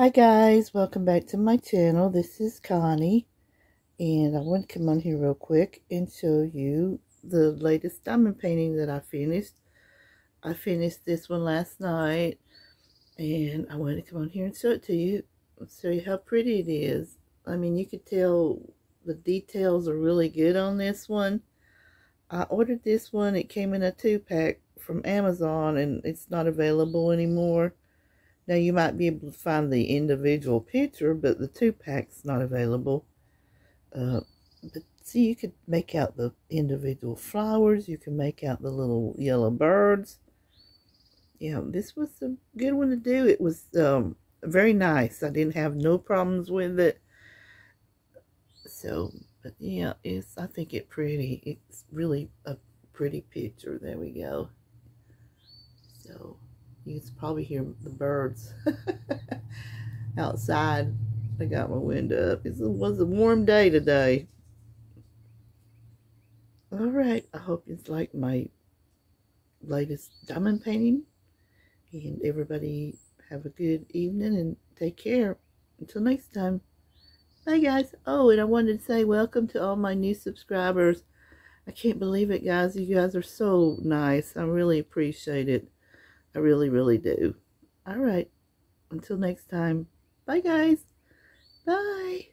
Hi guys, welcome back to my channel. This is Connie and I want to come on here real quick and show you the latest diamond painting that I finished. I finished this one last night and I wanted to come on here and show it to you show you how pretty it is. I mean you could tell the details are really good on this one. I ordered this one, it came in a two pack from Amazon and it's not available anymore. Now you might be able to find the individual picture, but the two-pack's not available. Uh, but see, you could make out the individual flowers. You can make out the little yellow birds. Yeah, this was a good one to do. It was um, very nice. I didn't have no problems with it. So, but yeah, it's I think it pretty. It's really a pretty picture. There we go. You can probably hear the birds outside. I got my window up. It was a warm day today. Alright, I hope you like my latest diamond painting. And everybody have a good evening and take care. Until next time. Bye guys. Oh, and I wanted to say welcome to all my new subscribers. I can't believe it, guys. You guys are so nice. I really appreciate it. I really, really do. All right. Until next time. Bye, guys. Bye.